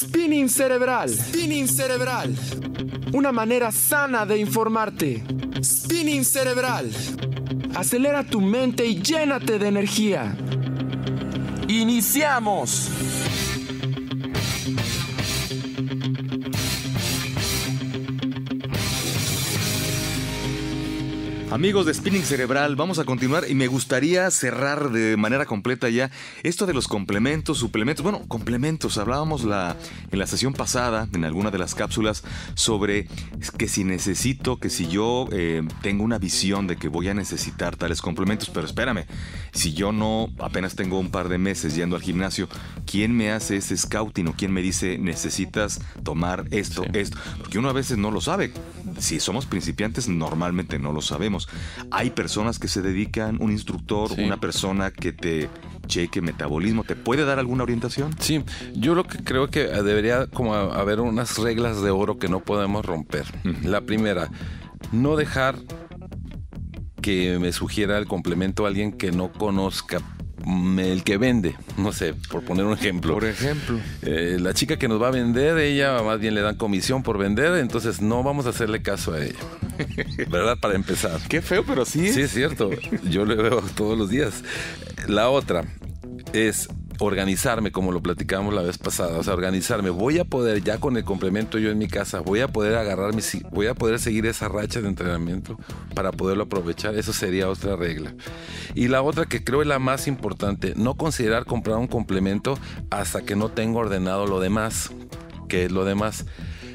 Spinning cerebral. Spinning cerebral. Una manera sana de informarte. Spinning cerebral. Acelera tu mente y llénate de energía. Iniciamos. Amigos de Spinning Cerebral, vamos a continuar y me gustaría cerrar de manera completa ya esto de los complementos, suplementos. Bueno, complementos. Hablábamos la, en la sesión pasada, en alguna de las cápsulas, sobre que si necesito, que si yo eh, tengo una visión de que voy a necesitar tales complementos, pero espérame, si yo no apenas tengo un par de meses yendo al gimnasio, ¿quién me hace ese scouting o quién me dice necesitas tomar esto, esto? Porque uno a veces no lo sabe. Si somos principiantes, normalmente no lo sabemos. Hay personas que se dedican, un instructor, una persona que te cheque metabolismo, ¿te puede dar alguna orientación? Sí, yo lo que creo que debería como haber unas reglas de oro que no podemos romper. La primera, no dejar que me sugiera el complemento a alguien que no conozca el que vende, no sé, por poner un ejemplo. Por ejemplo. Eh, la chica que nos va a vender, ella más bien le dan comisión por vender, entonces no vamos a hacerle caso a ella. ¿Verdad? Para empezar. Qué feo, pero sí. Sí, es cierto. Yo le veo todos los días. La otra es organizarme como lo platicamos la vez pasada, o sea, organizarme, voy a poder ya con el complemento yo en mi casa, voy a poder agarrar mi, voy a poder seguir esa racha de entrenamiento para poderlo aprovechar, eso sería otra regla. Y la otra que creo es la más importante, no considerar comprar un complemento hasta que no tengo ordenado lo demás, que es lo demás,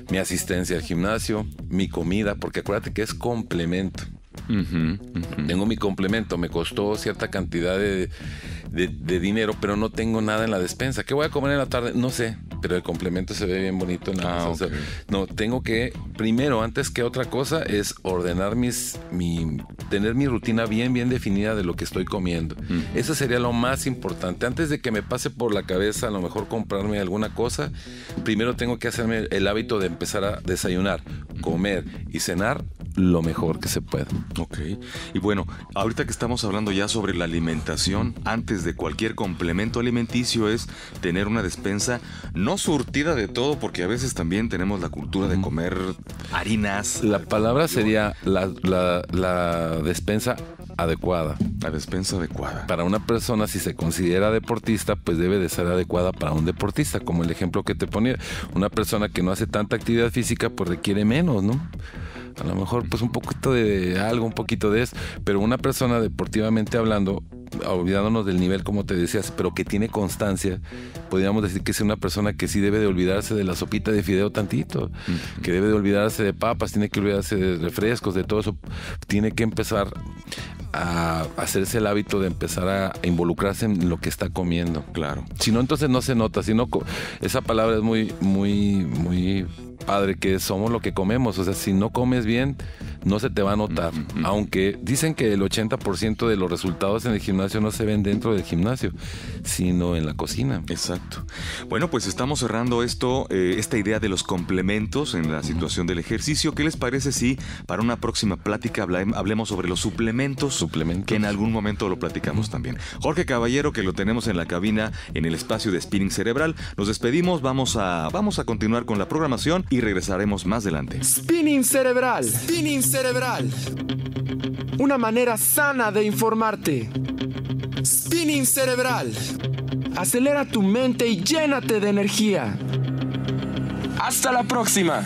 mi asistencia al gimnasio, mi comida, porque acuérdate que es complemento. Tengo mi complemento, me costó cierta cantidad de, de, dinero, pero no tengo nada en la despensa. ¿Qué voy a comer en la tarde? No sé, pero el complemento se ve bien bonito en la ah, No, tengo que, primero, antes que otra cosa, es ordenar mis, mi, tener mi rutina bien, bien definida de lo que estoy comiendo. Eso sería lo más importante. Antes de que me pase por la cabeza a lo mejor comprarme alguna cosa, primero tengo que hacerme el hábito de empezar a desayunar, comer y cenar lo mejor que se pueda. Ok. Y bueno, ahorita que estamos hablando ya sobre la alimentación, antes de cualquier complemento alimenticio es tener una despensa no surtida de todo, porque a veces también tenemos la cultura de comer harinas. La palabra sería la, la despensa adecuada. La despensa adecuada. Para una persona, si se considera deportista, pues debe de ser adecuada para un deportista, como el ejemplo que te ponía. Una persona que no hace tanta actividad física, pues requiere menos, ¿no? A lo mejor pues un poquito de algo, un poquito de eso, pero una persona deportivamente hablando, olvidándonos del nivel como te decías, pero que tiene constancia, podríamos decir que es una persona que sí debe de olvidarse de la sopita de fideo tantito, que debe de olvidarse de papas, tiene que olvidarse de refrescos, de todo eso, tiene que empezar a hacerse el hábito de empezar a involucrarse en lo que está comiendo. Claro. Si no, entonces no se nota. Si no, esa palabra es muy, muy, muy padre que somos lo que comemos. O sea, si no comes bien, no se te va a notar. Aunque dicen que el 80% de los resultados en el gimnasio no se ven dentro del gimnasio, sino en la cocina. Exacto. Bueno, pues estamos cerrando esto, eh, esta idea de los complementos en la situación del ejercicio. ¿Qué les parece si para una próxima plática hablemos sobre los suplementos? Suplementos. Que en algún momento lo platicamos también. Jorge Caballero, que lo tenemos en la cabina en el espacio de spinning cerebral. Nos despedimos, vamos a, vamos a continuar con la programación y regresaremos más adelante. Spinning cerebral. Spinning cerebral. Una manera sana de informarte. Spinning cerebral. Acelera tu mente y llénate de energía. Hasta la próxima.